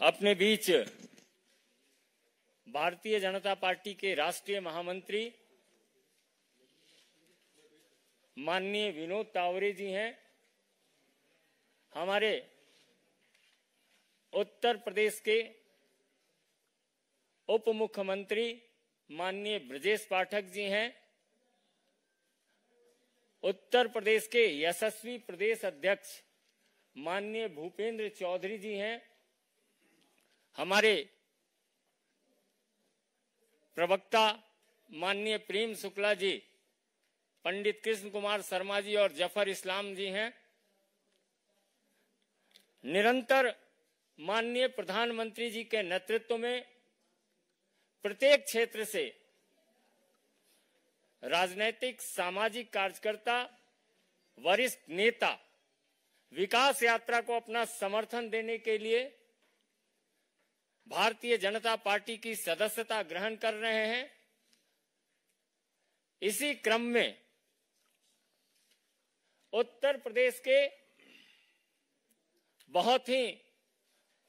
अपने बीच भारतीय जनता पार्टी के राष्ट्रीय महामंत्री माननीय विनोद तावरे जी हैं। हमारे उत्तर प्रदेश के उप मुख्यमंत्री माननीय ब्रजेश पाठक जी हैं। उत्तर प्रदेश के यशस्वी प्रदेश अध्यक्ष माननीय भूपेंद्र चौधरी जी हैं। हमारे प्रवक्ता माननीय प्रेम शुक्ला जी, पंडित कृष्ण कुमार शर्मा जी और ज़फ़र इस्लाम जी हैं। निरंतर माननीय प्रधानमंत्री जी के नेतृत्व में प्रत्येक क्षेत्र से राजनैतिक, सामाजिक कार्यकर्ता, वरिष्ठ नेता विकास यात्रा को अपना समर्थन देने के लिए भारतीय जनता पार्टी की सदस्यता ग्रहण कर रहे हैं। इसी क्रम में उत्तर प्रदेश के बहुत ही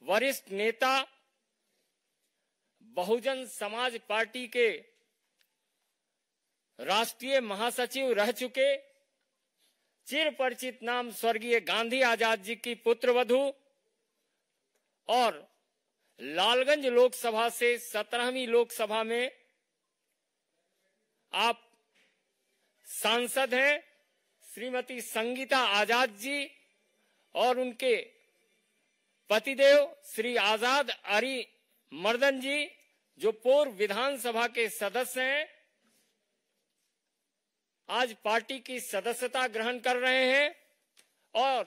वरिष्ठ नेता, बहुजन समाज पार्टी के राष्ट्रीय महासचिव रह चुके। चिर परिचित नाम स्वर्गीय गांधी आज़ाद जी की पुत्रवधु और लालगंज लोकसभा से सत्रहवीं लोकसभा में आप सांसद हैं, श्रीमती संगीता आज़ाद जी और उनके पतिदेव श्री आज़ाद अरी मर्दन जी, जो पूर्व विधानसभा के सदस्य हैं, आज पार्टी की सदस्यता ग्रहण कर रहे हैं और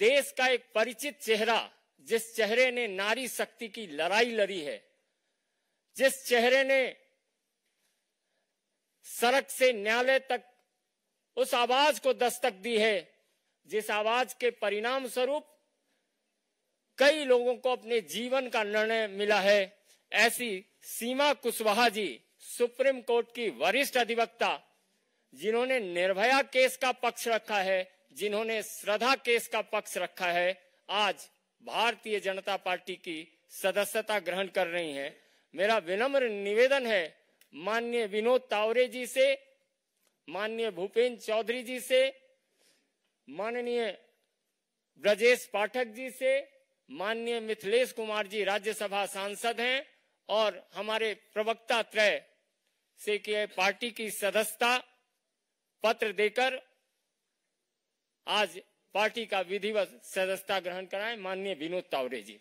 देश का एक परिचित चेहरा जिस चेहरे ने नारी शक्ति की लड़ाई लड़ी है, जिस चेहरे ने सड़क से न्यायालय तक उस आवाज़ को दस्तक दी है, जिस आवाज़ के परिणाम स्वरूप कई लोगों को अपने जीवन का निर्णय मिला है, ऐसी सीमा कुशवाहा जी, सुप्रीम कोर्ट की वरिष्ठ अधिवक्ता, जिन्होंने निर्भया केस का पक्ष रखा है, जिन्होंने श्रद्धा केस का पक्ष रखा है, आज भारतीय जनता पार्टी की सदस्यता ग्रहण कर रही हैं। मेरा विनम्र निवेदन है, माननीय विनोद तावरे जी से, माननीय भूपेन्द्र चौधरी जी से, माननीय ब्रजेश पाठक जी से, माननीय मिथिलेश कुमार जी राज्यसभा सांसद हैं और हमारे प्रवक्ता त्रय से कि पार्टी की सदस्यता पत्र देकर आज पार्टी का विधिवत सदस्यता ग्रहण कराएँ माननीय विनोद तावरे जी।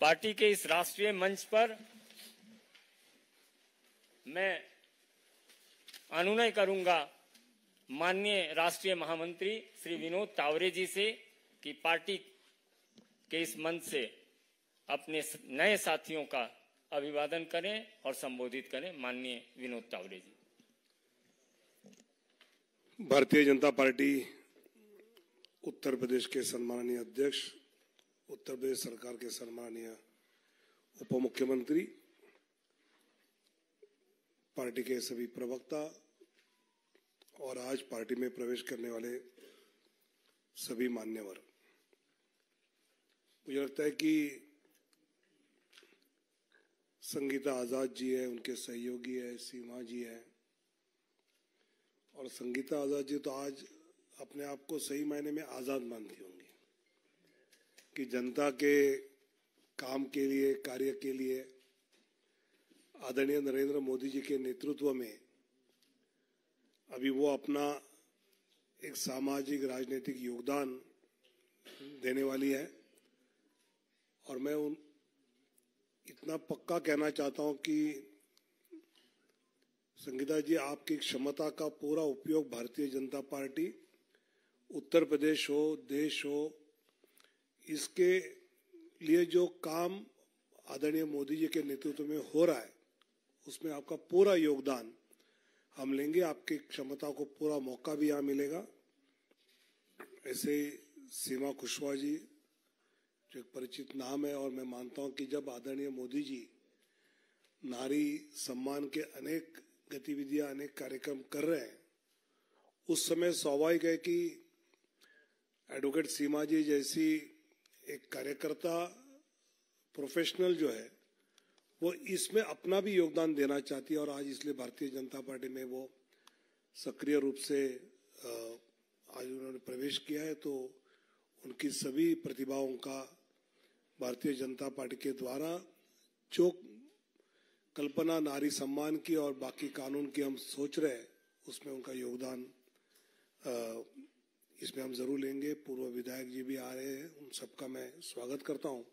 पार्टी के इस राष्ट्रीय मंच पर मैं अनुनय करूँगा माननीय राष्ट्रीय महामंत्री श्री विनोद तावरे जी से कि पार्टी के इस मंच से अपने नए साथियों का अभिवादन करें और संबोधित करें माननीय विनोद तावरे जी। भारतीय जनता पार्टी उत्तर प्रदेश के सम्माननीय अध्यक्ष उत्तर प्रदेश सरकार के सम्माननीय उप मुख्यमंत्री पार्टी के सभी प्रवक्ता, और आज पार्टी में प्रवेश करने वाले सभी मान्यवर। मुझे लगता है कि संगीता आज़ाद जी है, उनके सहयोगी है, सीमा जी है। और संगीता आज़ाद जी तो आज अपने आप को सही मायने में आज़ाद मानती होंगी। कि जनता के काम के लिए, कार्य के लिए आदरणीय नरेंद्र मोदी जी के नेतृत्व में अभी वो अपना एक सामाजिक, राजनीतिक योगदान देने वाली है। और मैं उन, इतना पक्का कहना चाहता हूँ कि संगीता जी, आपकी क्षमता का पूरा उपयोग भारतीय जनता पार्टी, उत्तर प्रदेश हो, देश हो इसके लिए जो काम आदरणीय मोदी जी के नेतृत्व में हो रहा है, उसमें आपका पूरा योगदान हम लेंगे। आपकी क्षमता को पूरा मौका भी यहाँ मिलेगा। ऐसे सीमा कुशवाहा जी, जो एक परिचित नाम है, और मैं मानता हूँ कि जब आदरणीय मोदी जी नारी सम्मान के अनेक गतिविधियाँ, अनेक कार्यक्रम कर रहे हैं, उस समय स्वाभाविक है कि एडवोकेट सीमा जी जैसी एक कार्यकर्ता प्रोफेशनल जो है, वो इसमें अपना भी योगदान देना चाहती है और आज इसलिए भारतीय जनता पार्टी में वो सक्रिय रूप से आज उन्होंने प्रवेश किया है तो उनकी सभी प्रतिभाओं का भारतीय जनता पार्टी के द्वारा जो कल्पना, नारी सम्मान की और बाकी कानून की हम सोच रहे हैं, उसमें उनका योगदान इसमें हम ज़रूर लेंगे। पूर्व विधायक जी भी आ रहे हैं। उन सबका मैं स्वागत करता हूँ।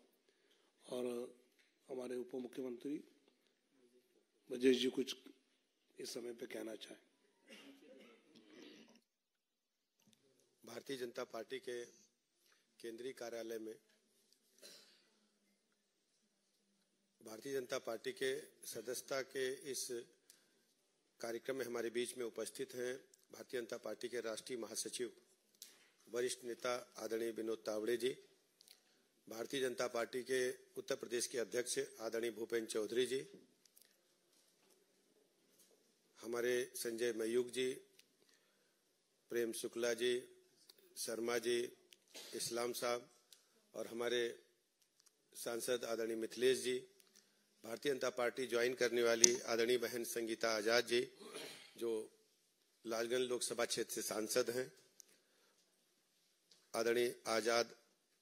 और हमारे उप मुख्यमंत्री ब्रजेश जी कुछ इस समय पे कहना चाहें। भारतीय जनता पार्टी के केंद्रीय कार्यालय में भारतीय जनता पार्टी के सदस्यता के इस कार्यक्रम में हमारे बीच में उपस्थित हैं। भारतीय जनता पार्टी के राष्ट्रीय महासचिव वरिष्ठ नेता आदरणीय विनोद तावड़े जी, भारतीय जनता पार्टी के उत्तर प्रदेश के अध्यक्ष आदरणीय भूपेन्द्र चौधरी जी, हमारे संजय मयूख जी, प्रेम शुक्ला जी, शर्मा जी, इस्लाम साहब और हमारे सांसद आदरणीय मिथिलेश जी, भारतीय जनता पार्टी ज्वाइन करने वाली आदरणीय बहन संगीता आज़ाद जी, जो लालगंज लोकसभा क्षेत्र से सांसद हैं। आदरणीय आज़ाद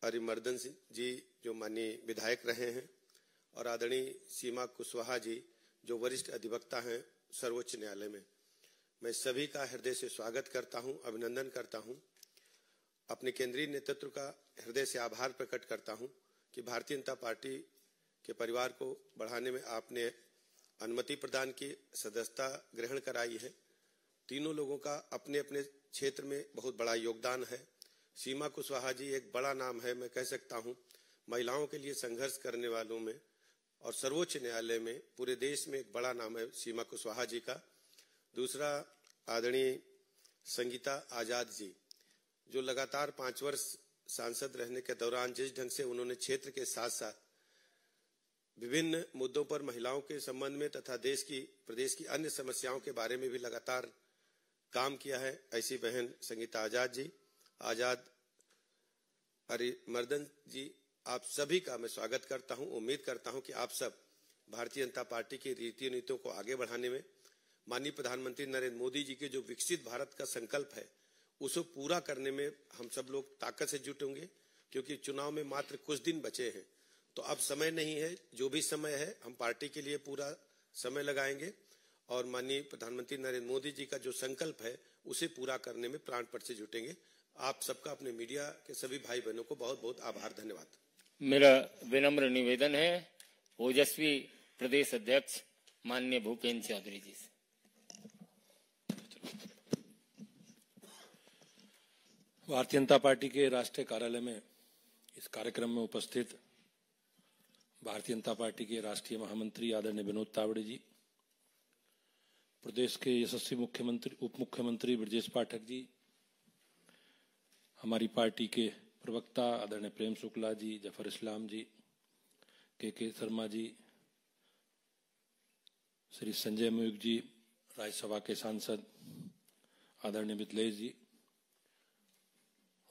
अरिमर्दन जी, जो माननीय विधायक रहे हैं, और आदरणीय सीमा कुशवाहा जी, जो वरिष्ठ अधिवक्ता हैं सर्वोच्च न्यायालय में। मैं सभी का हृदय से स्वागत करता हूँ, अभिनंदन करता हूँ। अपने केंद्रीय नेतृत्व का हृदय से आभार प्रकट करता हूँ कि भारतीय जनता पार्टी के परिवार को बढ़ाने में आपने अनुमति प्रदान की, सदस्यता ग्रहण कराई है। तीनों लोगों का अपने अपने क्षेत्र में बहुत बड़ा योगदान है। सीमा कुशवाहा जी एक बड़ा नाम है, मैं कह सकता हूँ। महिलाओं के लिए संघर्ष करने वालों में और सर्वोच्च न्यायालय में पूरे देश में एक बड़ा नाम है सीमा कुशवाहा जी का। दूसरा आदरणीय संगीता आज़ाद जी, जो लगातार पाँच वर्ष सांसद रहने के दौरान जिस ढंग से उन्होंने क्षेत्र के साथ साथ विभिन्न मुद्दों पर महिलाओं के संबंध में तथा देश की, प्रदेश की अन्य समस्याओं के बारे में भी लगातार काम किया है, ऐसी बहन संगीता आज़ाद जी। आज़ाद अरे मर्दन जी, आप सभी का मैं स्वागत करता हूँ, उम्मीद करता हूँ कि आप सब भारतीय जनता पार्टी की रीति नीतियों को आगे बढ़ाने में माननीय प्रधानमंत्री नरेंद्र मोदी जी के जो विकसित भारत का संकल्प है उसे पूरा करने में हम सब लोग ताकत से जुटेंगे क्योंकि चुनाव में मात्र कुछ दिन बचे हैं। तो अब समय नहीं है, जो भी समय है, हम पार्टी के लिए पूरा समय लगाएँगे और माननीय प्रधानमंत्री नरेंद्र मोदी जी का जो संकल्प है, उसे पूरा करने में प्राणपट से जुटेंगे। आप सबका अपने मीडिया के सभी भाई बहनों को बहुत बहुत आभार धन्यवाद। मेरा विनम्र निवेदन है ओजस्वी प्रदेश अध्यक्ष माननीय भूपेन्द्र चौधरी जी से। भारतीय जनता पार्टी के राष्ट्रीय कार्यालय में इस कार्यक्रम में उपस्थित भारतीय जनता पार्टी के राष्ट्रीय महामंत्री आदरणीय विनोद तावड़े जी प्रदेश के यशस्वी मुख्यमंत्री उप मुख्यमंत्री ब्रजेश पाठक जी हमारी पार्टी के प्रवक्ता आदरणीय प्रेम शुक्ला जी, ज़फ़र इस्लाम जी के के शर्मा जी, श्री संजय मयूख जी, राज्यसभा के सांसद आदरणीय मिथिलेश जी,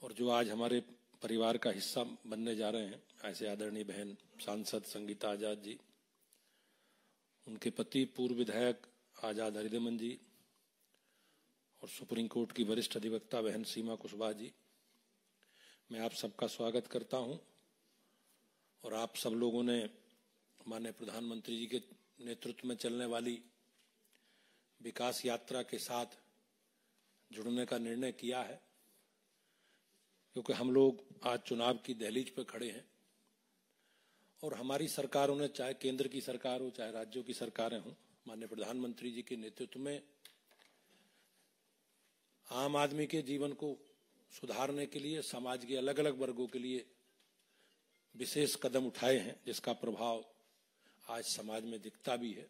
और जो आज हमारे परिवार का हिस्सा बनने जा रहे हैं, ऐसे आदरणीय बहन सांसद संगीता आज़ाद जी, उनके पति पूर्व विधायक आज़ाद हरिदमन जी, और सुप्रीम कोर्ट की वरिष्ठ अधिवक्ता बहन सीमा कुशवाहा जी मैं आप सबका स्वागत करता हूँ और आप सब लोगों ने माननीय प्रधानमंत्री जी के नेतृत्व में चलने वाली विकास यात्रा के साथ जुड़ने का निर्णय किया है, क्योंकि हम लोग आज चुनाव की दहलीज पर खड़े हैं और हमारी सरकारों ने चाहे केंद्र की सरकार हो, चाहे राज्यों की सरकारें हों, माननीय प्रधानमंत्री जी के नेतृत्व में आम आदमी के जीवन को सुधारने के लिए, समाज के अलग अलग वर्गों के लिए विशेष कदम उठाए हैं, जिसका प्रभाव आज समाज में दिखता भी है।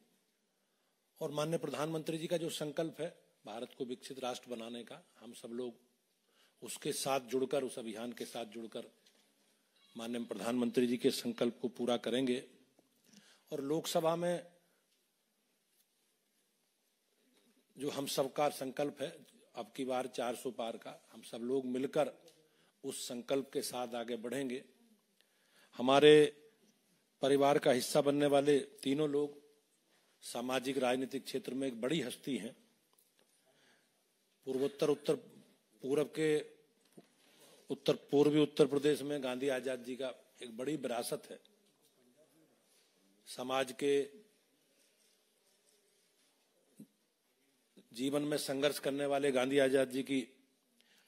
और माननीय प्रधानमंत्री जी का जो संकल्प है, भारत को विकसित राष्ट्र बनाने का, हम सब लोग उसके साथ जुड़कर, उस अभियान के साथ जुड़कर माननीय प्रधानमंत्री जी के संकल्प को पूरा करेंगे। और लोकसभा में जो हम सबका संकल्प है अब की बार 400 पार का। हम सब लोग मिलकर उस संकल्प के साथ आगे बढ़ेंगे। हमारे परिवार का हिस्सा बनने वाले तीनों लोग सामाजिक राजनीतिक क्षेत्र में एक बड़ी हस्ती हैं। पूर्वोत्तर, उत्तर पूर्व के उत्तर, पूर्वी उत्तर प्रदेश में गांधी आज़ाद जी का एक बड़ी विरासत है। समाज के जीवन में संघर्ष करने वाले गांधी आज़ाद जी की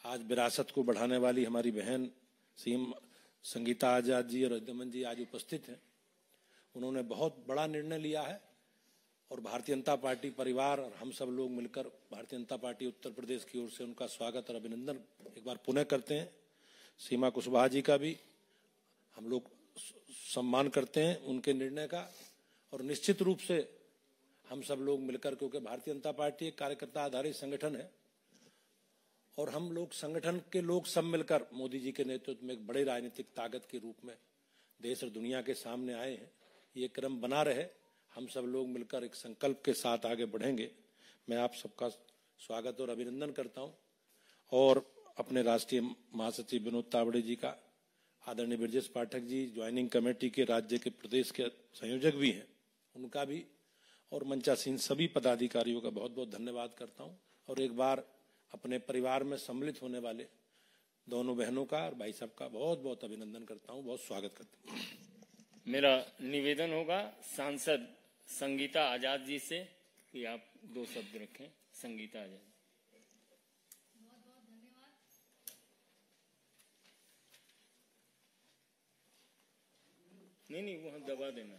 आज विरासत को बढ़ाने वाली हमारी बहन सीम संगीता आज़ाद जी और अद्यमन जी आज उपस्थित हैं। उन्होंने बहुत बड़ा निर्णय लिया है और भारतीय जनता पार्टी परिवार और हम सब लोग मिलकर भारतीय जनता पार्टी उत्तर प्रदेश की ओर से उनका स्वागत और अभिनंदन एक बार पुनः करते हैं। सीमा कुशवाहा जी का भी हम लोग सम्मान करते हैं उनके निर्णय का और निश्चित रूप से हम सब लोग मिलकर, क्योंकि भारतीय जनता पार्टी एक कार्यकर्ता आधारित संगठन है, और हम लोग संगठन के लोग सब मिलकर मोदी जी के नेतृत्व में एक बड़े राजनीतिक ताकत के रूप में देश और दुनिया के सामने आए हैं। ये क्रम बना रहे। हम सब लोग मिलकर एक संकल्प के साथ आगे बढ़ेंगे। मैं आप सबका स्वागत और अभिनंदन करता हूँ। और अपने राष्ट्रीय महासचिव विनोद तावड़े जी का, आदरणीय ब्रजेश पाठक जी, ज्वाइनिंग कमेटी के राज्य के प्रदेश के संयोजक भी हैं। उनका भी और मंचासीन सभी पदाधिकारियों का बहुत बहुत धन्यवाद करता हूँ। और एक बार अपने परिवार में सम्मिलित होने वाले दोनों बहनों का और भाई साहब का बहुत बहुत अभिनंदन करता हूँ, बहुत स्वागत करता हूँ। मेरा निवेदन होगा सांसद संगीता आज़ाद जी से कि आप दो शब्द रखें, संगीता आज़ाद नहीं नहीं, वहाँ दबा देना।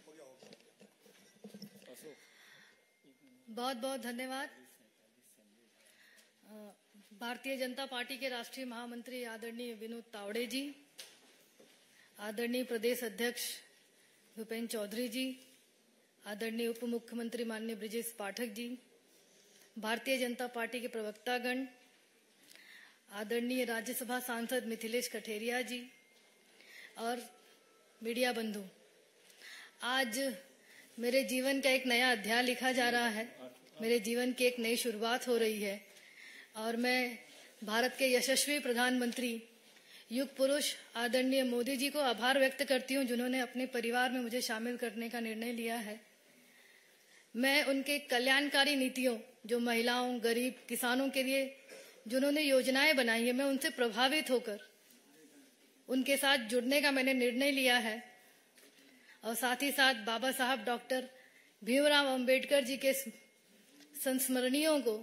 बहुत बहुत धन्यवाद भारतीय जनता पार्टी के राष्ट्रीय महामंत्री आदरणीय विनोद तावड़े जी, आदरणीय प्रदेश अध्यक्ष भूपेन्द्र चौधरी जी, आदरणीय उप मुख्यमंत्री माननीय ब्रिजेश पाठक जी, भारतीय जनता पार्टी के प्रवक्तागण, आदरणीय राज्यसभा सांसद मिथिलेश कठेरिया जी और मीडिया बंधु। आज मेरे जीवन का एक नया अध्याय लिखा जा रहा है। मेरे जीवन की एक नई शुरुआत हो रही है। और मैं भारत के यशस्वी प्रधानमंत्री, युग पुरुष आदरणीय मोदी जी को आभार व्यक्त करती हूँ, जिन्होंने अपने परिवार में मुझे शामिल करने का निर्णय लिया है। मैं उनके कल्याणकारी नीतियों, जो महिलाओं, गरीब किसानों के लिए, जिन्होंने योजनाएँ बनाई है, मैं उनसे प्रभावित होकर उनके साथ जुड़ने का मैंने निर्णय लिया है। और साथ ही साथ बाबा साहब डॉक्टर भीमराव अंबेडकर जी के संस्मरणियों को,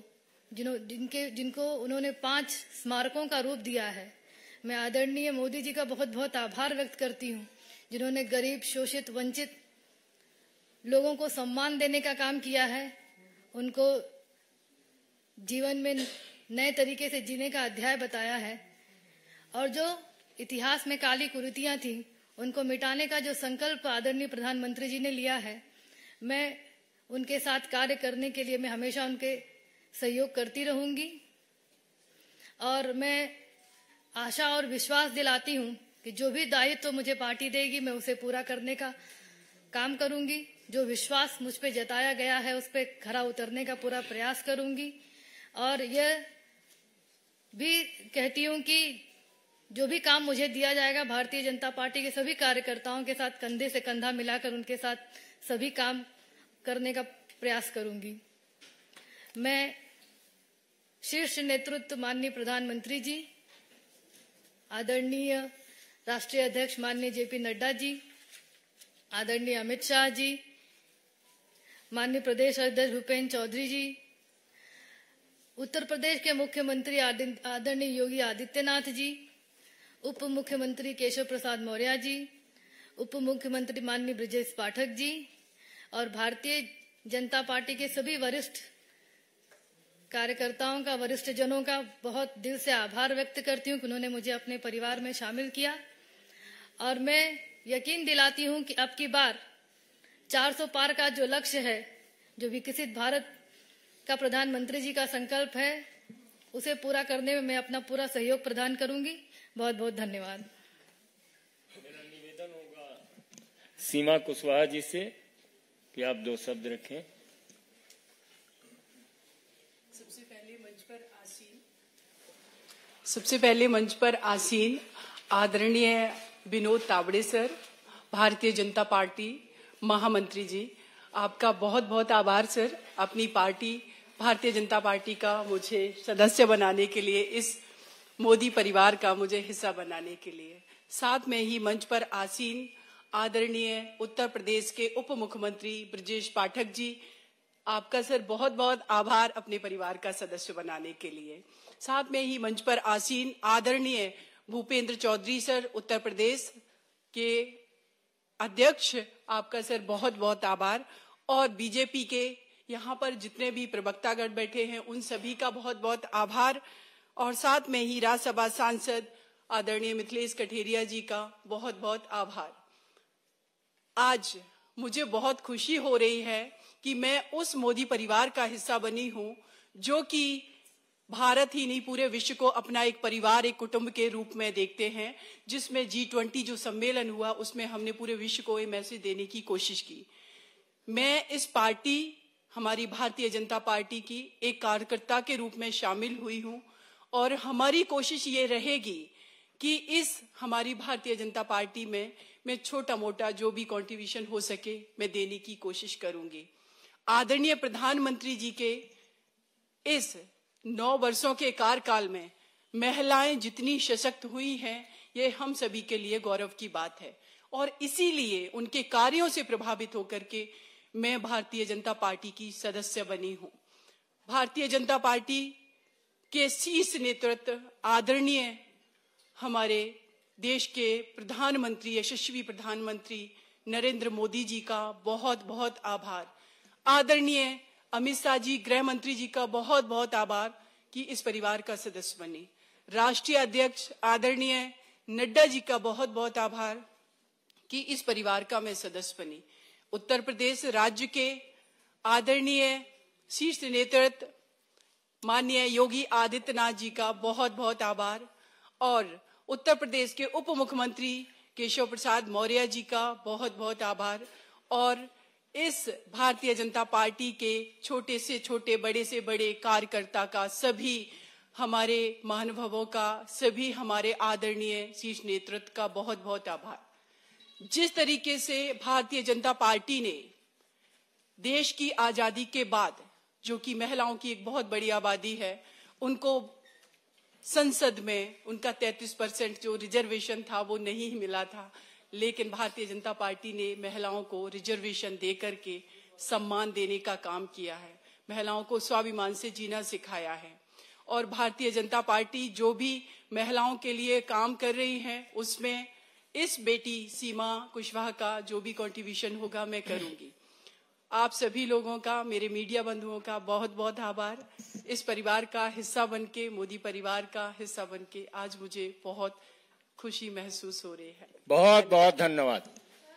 जिन्हों जिनके जिनको उन्होंने पाँच स्मारकों का रूप दिया है, मैं आदरणीय मोदी जी का बहुत बहुत आभार व्यक्त करती हूँ, जिन्होंने गरीब, शोषित, वंचित लोगों को सम्मान देने का काम किया है। उनको जीवन में नए तरीके से जीने का अध्याय बताया है। और जो इतिहास में काली कुरीतियाँ थी उनको मिटाने का जो संकल्प आदरणीय प्रधानमंत्री जी ने लिया है, मैं उनके साथ कार्य करने के लिए मैं हमेशा उनके सहयोग करती रहूँगी। और मैं आशा और विश्वास दिलाती हूँ कि जो भी दायित्व तो मुझे पार्टी देगी, मैं उसे पूरा करने का काम करूँगी। जो विश्वास मुझ पे जताया गया है, उस पर खरा उतरने का पूरा प्रयास करूँगी। और यह भी कहती हूँ कि जो भी काम मुझे दिया जाएगा, भारतीय जनता पार्टी के सभी कार्यकर्ताओं के साथ, कंधे से कंधा मिलाकर उनके साथ सभी काम करने का प्रयास करूँगी। मैं शीर्ष नेतृत्व माननीय प्रधानमंत्री जी, आदरणीय राष्ट्रीय अध्यक्ष माननीय जेपी नड्डा जी, आदरणीय अमित शाह जी, माननीय प्रदेश अध्यक्ष भूपेन्द्र चौधरी जी, उत्तर प्रदेश के मुख्यमंत्री आदरणीय योगी आदित्यनाथ जी उप मुख्यमंत्री केशव प्रसाद मौर्य जी उप मुख्यमंत्री माननीय ब्रजेश पाठक जी और भारतीय जनता पार्टी के सभी वरिष्ठ कार्यकर्ताओं का वरिष्ठ जनों का बहुत दिल से आभार व्यक्त करती हूँ कि उन्होंने मुझे अपने परिवार में शामिल किया। और मैं यकीन दिलाती हूँ कि अब की बार 400 पार का जो लक्ष्य है, जो विकसित भारत का प्रधानमंत्री जी का संकल्प है, उसे पूरा करने में मैं अपना पूरा सहयोग प्रदान करूँगी। बहुत बहुत धन्यवाद। मेरा निवेदन होगा सीमा कुशवाहा जी से कि आप दो शब्द रखें। सबसे पहले मंच पर आसीन। सबसे पहले मंच पर आसीन आदरणीय विनोद तावड़े सर भारतीय जनता पार्टी महामंत्री जी आपका बहुत बहुत आभार सर। अपनी पार्टी भारतीय जनता पार्टी का मुझे सदस्य बनाने के लिए इस मोदी परिवार का मुझे हिस्सा बनाने के लिए। साथ में ही मंच पर आसीन, आदरणीय उत्तर प्रदेश के उप मुख्यमंत्री ब्रजेश पाठक जी, आपका सर बहुत बहुत आभार अपने परिवार का सदस्य बनाने के लिए। साथ में ही मंच पर आसीन, आदरणीय भूपेंद्र चौधरी सर, उत्तर प्रदेश के अध्यक्ष, आपका सर बहुत बहुत आभार। और बीजेपी के यहाँ पर जितने भी प्रवक्तागण बैठे हैं, उन सभी का बहुत बहुत आभार। और साथ में ही राज्यसभा सांसद आदरणीय मिथिलेश कठेरिया जी का बहुत बहुत आभार। आज मुझे बहुत खुशी हो रही है कि मैं उस मोदी परिवार का हिस्सा बनी हूँ, जो कि भारत ही नहीं, पूरे विश्व को अपना एक परिवार, एक कुटुंब के रूप में देखते हैं, जिसमें जी ट्वेंटी जो सम्मेलन हुआ, उसमें हमने पूरे विश्व को ये मैसेज देने की कोशिश की। मैं इस पार्टी, हमारी भारतीय जनता पार्टी की एक कार्यकर्ता के रूप में शामिल हुई हूँ और हमारी कोशिश ये रहेगी कि इस हमारी भारतीय जनता पार्टी में मैं छोटा मोटा जो भी कंट्रीब्यूशन हो सके, मैं देने की कोशिश करूँगी। आदरणीय प्रधानमंत्री जी के इस नौ वर्षों के कार्यकाल में महिलाएँ जितनी सशक्त हुई हैं, ये हम सभी के लिए गौरव की बात है। और इसीलिए उनके कार्यों से प्रभावित होकर के मैं भारतीय जनता पार्टी की सदस्य बनी हूँ। भारतीय जनता पार्टी के शीर्ष नेतृत्व आदरणीय हमारे देश के प्रधानमंत्री, यशस्वी प्रधानमंत्री नरेंद्र मोदी जी का बहुत बहुत आभार। आदरणीय अमित शाह जी, गृह मंत्री जी का बहुत बहुत आभार कि इस परिवार का सदस्य बने। राष्ट्रीय अध्यक्ष आदरणीय नड्डा जी का बहुत बहुत आभार कि इस परिवार का मैं सदस्य बनी। उत्तर प्रदेश राज्य के आदरणीय शीर्ष नेतृत्व माननीय योगी आदित्यनाथ जी का बहुत बहुत आभार और उत्तर प्रदेश के उप मुख्यमंत्री केशव प्रसाद मौर्य जी का बहुत बहुत आभार और इस भारतीय जनता पार्टी के छोटे से छोटे, बड़े से बड़े कार्यकर्ता का, सभी हमारे महानुभवों का, सभी हमारे आदरणीय शीर्ष नेतृत्व का बहुत बहुत आभार। जिस तरीके से भारतीय जनता पार्टी ने देश की आज़ादी के बाद जो कि महिलाओं की एक बहुत बड़ी आबादी है, उनको संसद में उनका 33 परसेंट जो रिजर्वेशन था वो नहीं मिला था। लेकिन भारतीय जनता पार्टी ने महिलाओं को रिजर्वेशन दे करके सम्मान देने का काम किया है। महिलाओं को स्वाभिमान से जीना सिखाया है। और भारतीय जनता पार्टी जो भी महिलाओं के लिए काम कर रही है, उसमें इस बेटी सीमा कुशवाहा का जो भी कंट्रीब्यूशन होगा मैं करूँगी। आप सभी लोगों का मेरे मीडिया बंधुओं का बहुत बहुत आभार। इस परिवार का हिस्सा बनके मोदी परिवार का हिस्सा बनके आज मुझे बहुत खुशी महसूस हो रही है। बहुत बहुत धन्यवाद।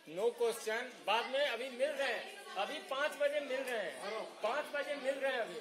नो क्वेश्चन बाद में अभी मिल रहे हैं। अभी पाँच बजे मिल रहे हैं। पाँच बजे मिल रहे हैं अभी।